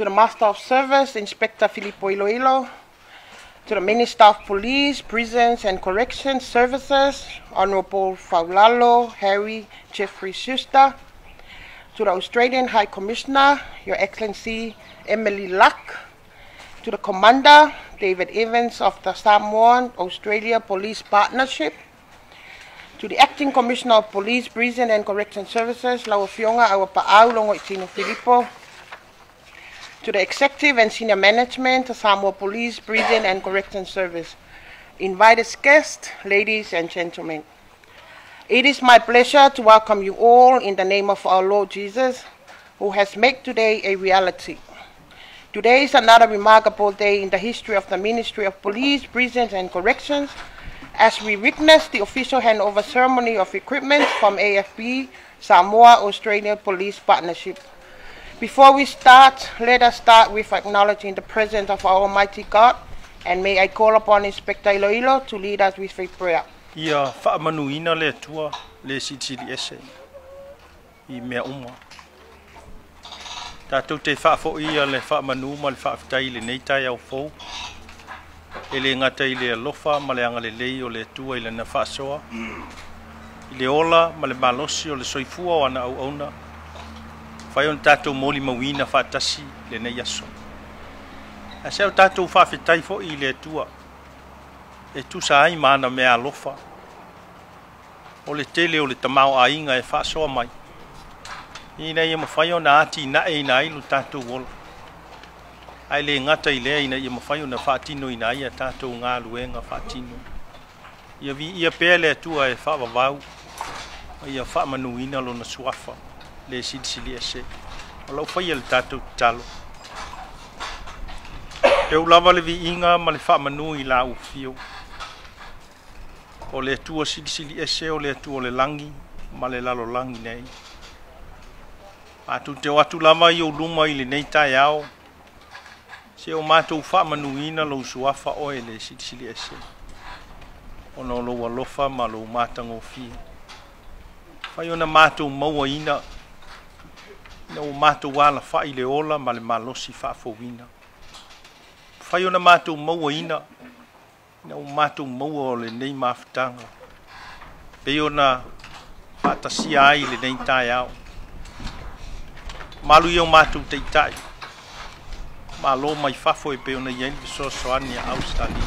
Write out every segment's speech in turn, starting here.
to the Master of Service, Inspector Filippo Iloilo, to the Minister of Police, Prisons and Corrections Services, Honorable Faualo Harry Jeffrey Schuster, to the Australian High Commissioner, Your Excellency Emily Luck, to the Commander, David Evans of the Samoan Australia Police Partnership, to the Acting Commissioner of Police, Prison and Correction Services, Lau Fionga, Awa Pa'au, Longo Itino Filippo, to the Executive and Senior Management, the Samoa Police, Prison and Correction Service, invited guests, ladies and gentlemen. It is my pleasure to welcome you all in the name of our Lord Jesus, who has made today a reality. Today is another remarkable day in the history of the Ministry of Police, Prisons and Corrections as we witness the official handover ceremony of equipment from AFP Samoa Australia Police Partnership. Before we start, let us start with acknowledging the presence of our Almighty God, and may I call upon Inspector Iloilo to lead us with a prayer. Ia whaamanuina le tua le sitiri ese i mea uma. Tātou te whaafo ia le whaamanu ma le whaafitai le nei tai au fou. E le ngata i le alofa ma le anga le lei o le tua i le na whaasoa. I le ola ma le malosi o le soifua o ana au auna. Whai on tātou moli mawina whaatasi le nei aso. A se au tātou whaafitai fo i le tua. E tu sa ai mana me alofa. O le tele o le tamau ainga e whaasoa mai. Ina ia mawhai o na ati na e na ilu tātou wola. Ai le ngata i lea ina ia mawhai o na whaatino ina ia tātou ngā luenga whaatino. Ia vi ia pēr le atua e whaavavau. Ia whaamanuina lo na suafa. le silisili ese o lau faia le tatou tatalo e u lava le viiga ma le faamanua i lau fio. O le atua silisili ese o le atua o le lagi ma le lalolagi nei. Matou te o atu lava i ou luma i lenei taeao se o matou faamanuina lou suafa oe le silisili ese ona o lou alofa ma lou matagofie fai ona matou mauaina na o mātou wāla wha le ola ma le malosi wha fowina. Whai ona mātou maua ina, na o maua o le nei mafutanga. Pei ona whātasia ai le nei tai. Malu i o mātou teitai. Ma lo mai fafo e pe ona yen so so ani au stali.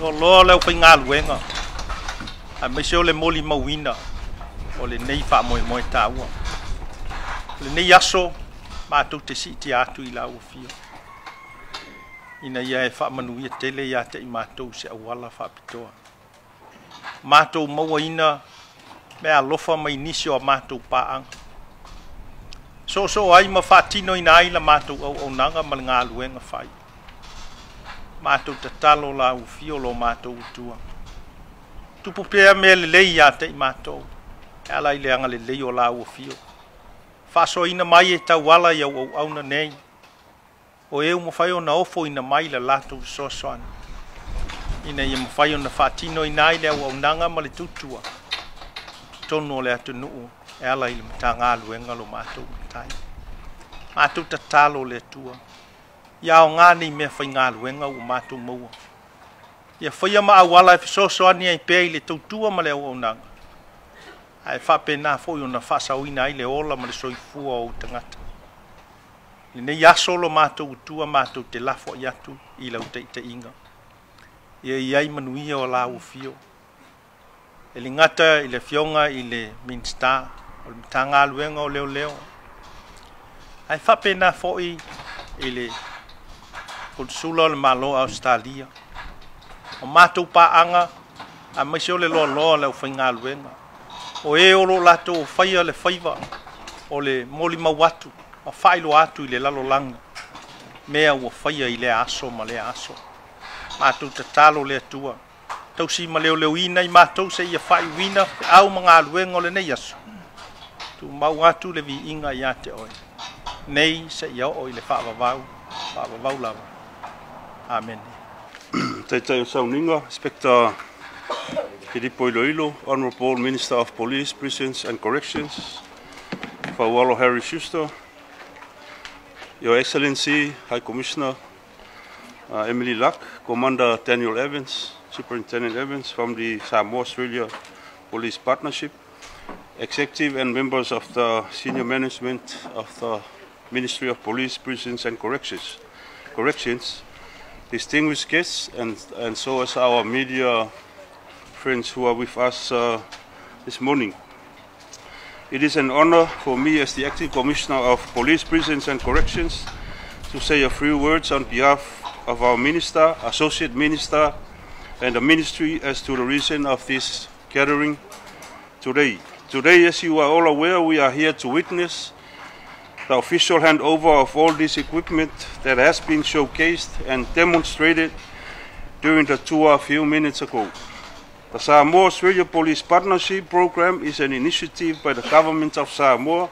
Yo lo lo pe ngal wenga. A mesio le moli mawina o lenei faamoemoe tāua lenei aso matou te siiti atu i lauafio ina ia e faamanuia tele iā i matou se auala faapitoa matou mauaina me alofa mai nisi o a matou paaga so so ai ma fatino ina ai la matou au au nanga ma ngā luenga fai matou te talo la u fio lo matou utua. tupu pea me le lei te i matou ala i leanga le leo la ua fio. Faso ina mai e tau i au na nei. O e mawhai o na ofo ina mai la latu soan. Ina i mawhai o na fatino ina ile le au nanga ma le tutua. Tono le atu e ala i le mta ngā luenga lo mātou mtai. Mātou ta talo le tua. Ia o me nei mea whai ngā luenga o mātou maua. Ia whai ama awala e fisoso ania i pēi le tautua ma le au nanga ae faapena foʻi ona faasauina ai le ola ma le soifua ou tagata lenei aso lo matou utua matou te lafo ai atu i lau taʻitaʻiga ia iai manuia o la fio. E ligata i le fioga i le minsta o le matagaluega o leoleo ae faapena foʻi i le konsula o le malo australia. O matou paaga a maisi o le loaloa leu faigaluega o e olo lato o faia le faiva o le moli mau atu ma failo atu i le lalo langa. Mea ua faia i le aso ma le aso. Matou tatalo le atua. Tausi ma leo leo ina i matou se ia fai wina au manga aluenga o le nei aso. Tu mau atu le vi inga i ate oi nei se ia oi le whaavavau vau lava Amen. Tei tei o sauninga, inspector Filippo Iloilo, Honorable Minister of Police, Prisons and Corrections, Faualo Harry Schuster, Your Excellency, High Commissioner uh, Emily Luck, Commander Daniel Evans, Superintendent Evans from the Samoa Australia Police Partnership, executive and members of the senior management of the Ministry of Police, Prisons and Corrections, Corrections distinguished guests, and, and so as our media friends who are with us uh, this morning. It is an honor for me as the Acting Commissioner of Police, Prisons and Corrections to say a few words on behalf of our Minister, Associate Minister and the Ministry as to the reason of this gathering today. Today, as you are all aware, we are here to witness the official handover of all this equipment that has been showcased and demonstrated during the tour a few minutes ago. The Samoa Australia Police Partnership Program is an initiative by the Government of Samoa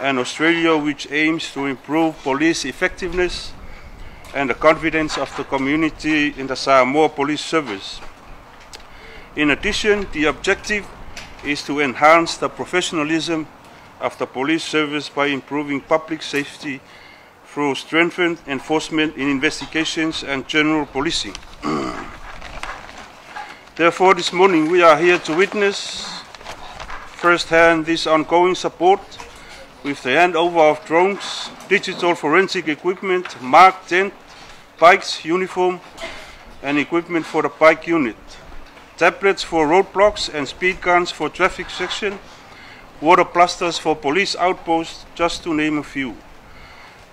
and Australia which aims to improve police effectiveness and the confidence of the community in the Samoa Police Service. In addition, the objective is to enhance the professionalism of the police service by improving public safety through strengthened enforcement in investigations and general policing. Therefore, this morning we are here to witness firsthand this ongoing support with the handover of drones, digital forensic equipment, marked tent, bikes, uniform, and equipment for the bike unit, tablets for roadblocks and speed guns for traffic section, water plasters for police outposts, just to name a few.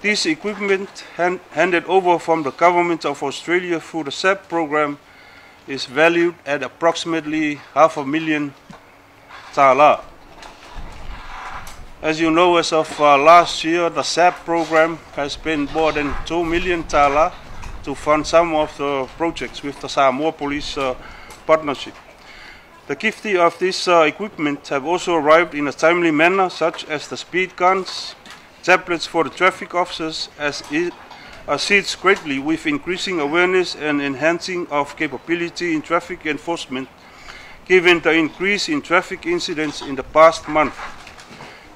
This equipment hand, handed over from the Government of Australia through the SAP program is valued at approximately half a million tala. As you know, as of uh, last year, the SAP program has spent more than 2 million tala to fund some of the projects with the Samoa Police uh, Partnership. The gifting of this uh, equipment have also arrived in a timely manner, such as the speed guns, tablets for the traffic officers, as assists greatly with increasing awareness and enhancing of capability in traffic enforcement, given the increase in traffic incidents in the past month.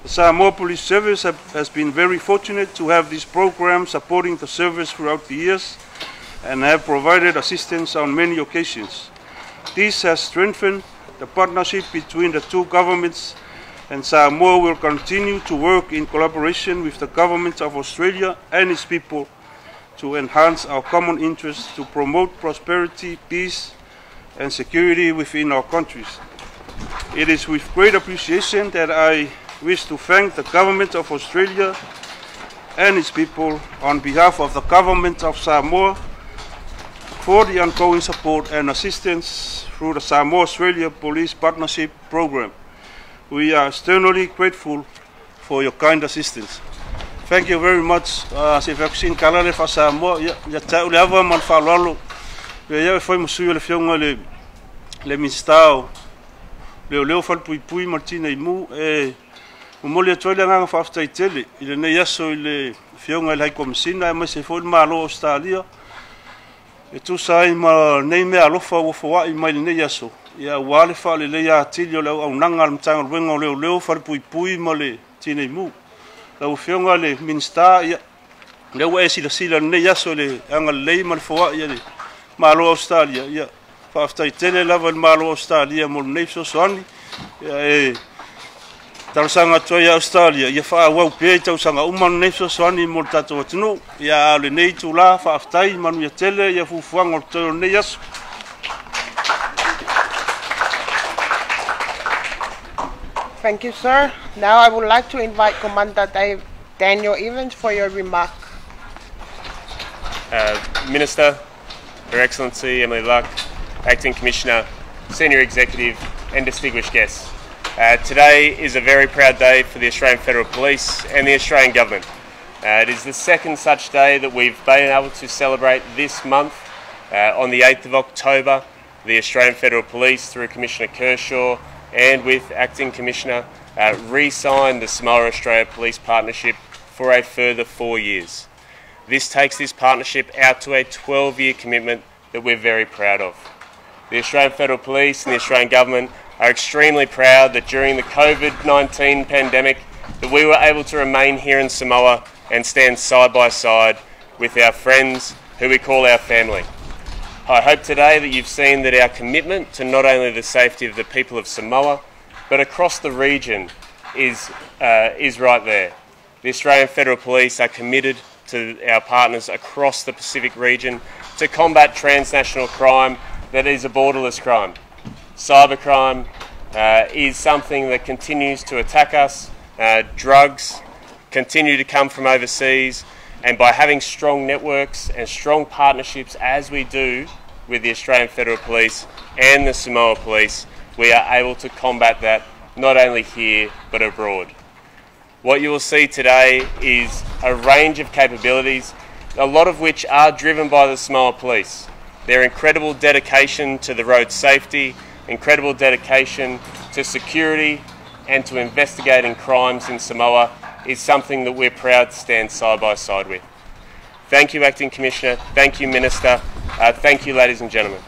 The Samoa Police Service have, has been very fortunate to have this program supporting the service throughout the years and have provided assistance on many occasions. This has strengthened the partnership between the two governments and Samoa will continue to work in collaboration with the government of Australia and its people to enhance our common interests to promote prosperity, peace, and security within our countries. It is with great appreciation that I wish to thank the Government of Australia and its people on behalf of the Government of Samoa for the ongoing support and assistance through the Samoa Australia Police Partnership Program. We are externally grateful for your kind assistance. Thank you very much. Uh, se vaccine kala le fasa mo ya ya tau le ava man fa lolo. Le ya foi mo suyo le fionga le le mistao. Le leo fa pui pui martina imu e mo mo le toile nga fa fa tele. Ile ne yaso ile fionga le kom sina ma se fo ma lo Australia. E tu sai ma nei me alofa wo fo wa i mai ne yaso. Ya wale fa le le ya tilio le au nanga le mtanga le wenga le leo fa pui pui mo le tina imu lau feonga le minsta ia le ua e silasila nei aso le agalelei ma le foaʻi a le malo australia ia faafetaitele lava le malo australia mo lenei fesoasoani ia e talosaga atu ai australia ia faauau pea i tausaga uma lenei fesoasoani mo le tatou atunuu ia a lenei tulā faafetai manuia tele ia fufuaga o le toe o lenei aso. Thank you, sir. Now I would like to invite Commander Daniel Evans for your remark. Uh, Minister, Her Excellency Emily Luck, Acting Commissioner, Senior Executive, and distinguished guests. Uh, today is a very proud day for the Australian Federal Police and the Australian Government. Uh, it is the second such day that we've been able to celebrate this month. Uh, on the 8th of October, the Australian Federal Police, through Commissioner Kershaw and with Acting Commissioner, uh, re signed the Samoa Australia Police Partnership for a further four years. This takes this partnership out to a 12 year commitment that we're very proud of. The Australian Federal Police and the Australian Government are extremely proud that during the COVID 19 pandemic that we were able to remain here in Samoa and stand side by side with our friends who we call our family. I hope today that you've seen that our commitment to not only the safety of the people of Samoa, but across the region is, uh, is right there. The Australian Federal Police are committed to our partners across the Pacific region to combat transnational crime that is a borderless crime. Cybercrime uh, is something that continues to attack us. Uh, drugs continue to come from overseas, and by having strong networks and strong partnerships, as we do with the Australian Federal Police and the Samoa Police, we are able to combat that not only here but abroad. What you will see today is a range of capabilities, a lot of which are driven by the Samoa Police. Their incredible dedication to the road safety, incredible dedication to security and to investigating crimes in Samoa is something that we're proud to stand side by side with. Thank you, Acting Commissioner. Thank you, Minister. Uh, thank you, ladies and gentlemen.